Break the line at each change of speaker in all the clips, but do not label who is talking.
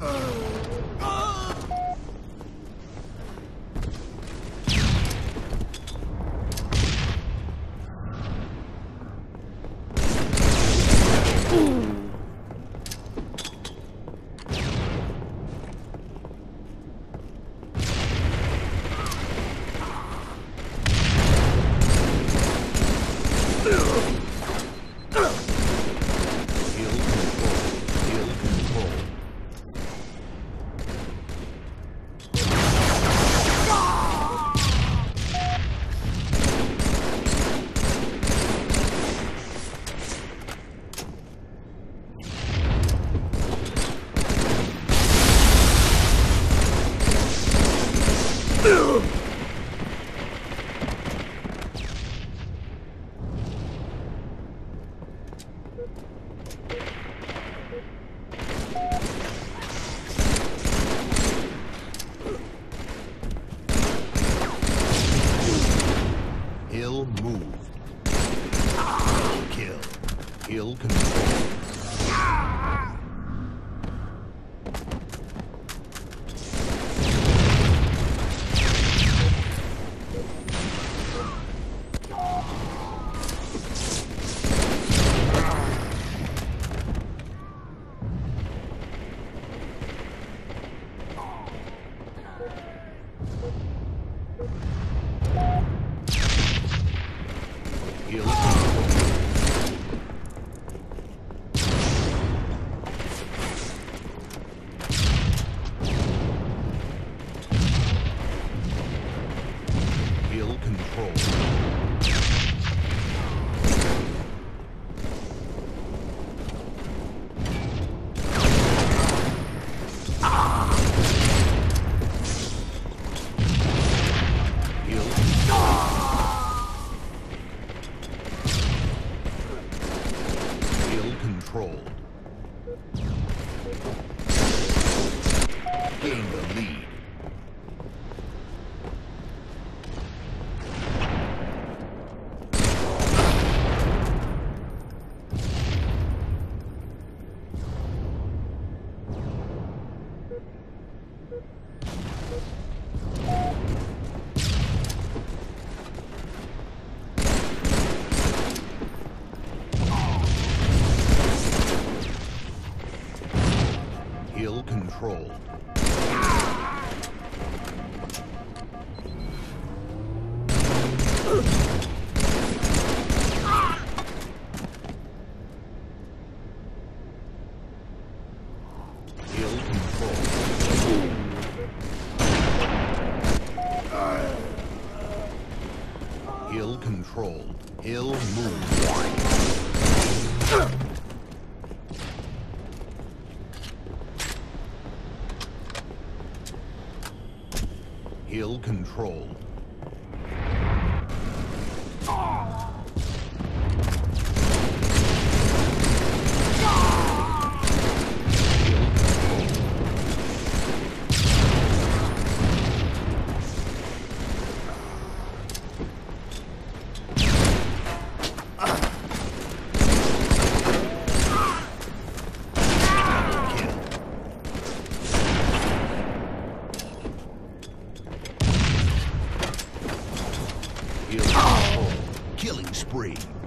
Uh. Hill move. Kill. Hill control. control. hill control. killing spree.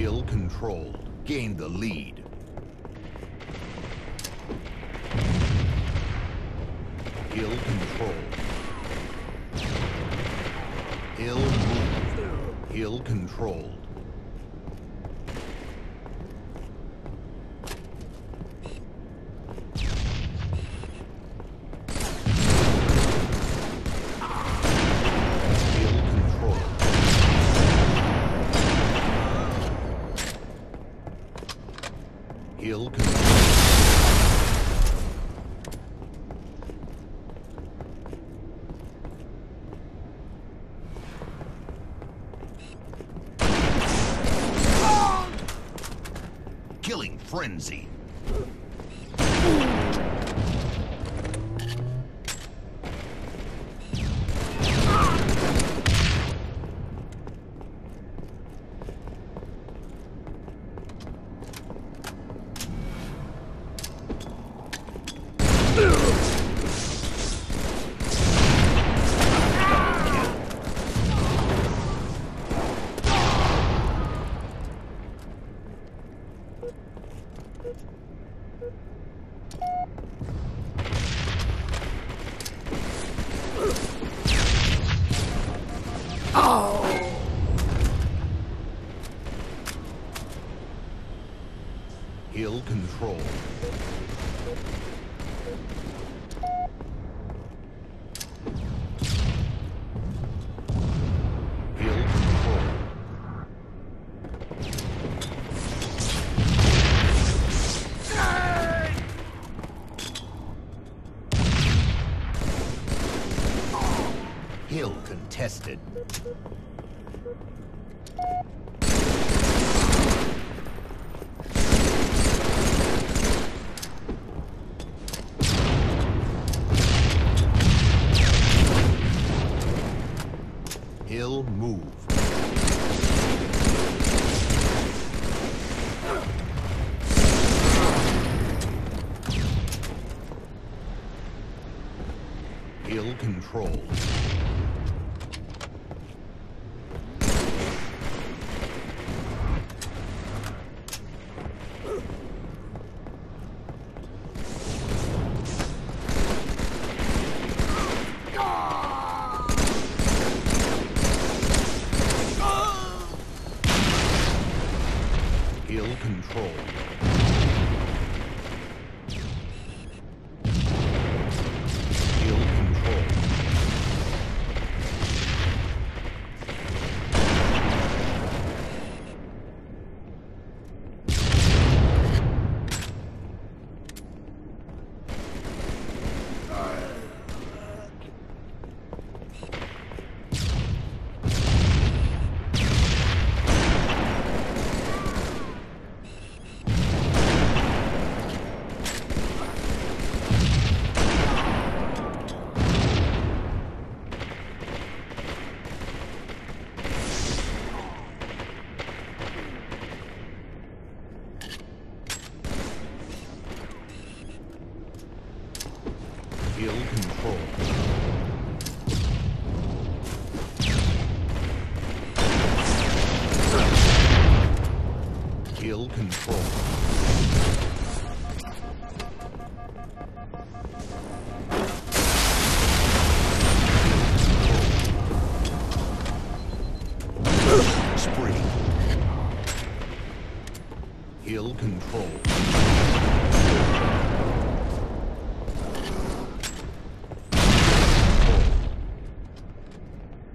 hill-controlled, gained the lead. Hill-controlled. Hill-moved. Hill-controlled. frenzy. Hill controlled. Hill contested. Hill move. Hill control.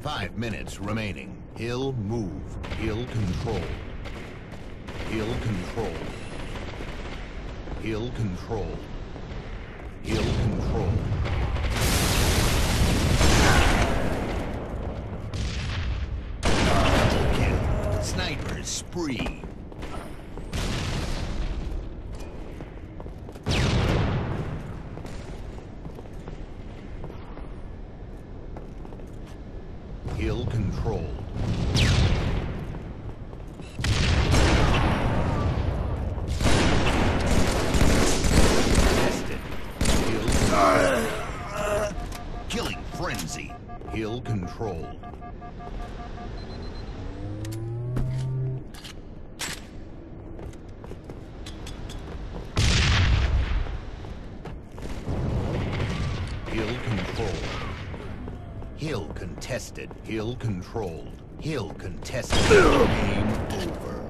Five minutes remaining. Hill move. Hill control. Hill control. Hill control. Hill control. Sniper spree. Hill controlled. Tested. Hill controlled. Killing frenzy. Hill controlled. Hill controlled. Hill contested. Hill controlled. Hill contested. Game over.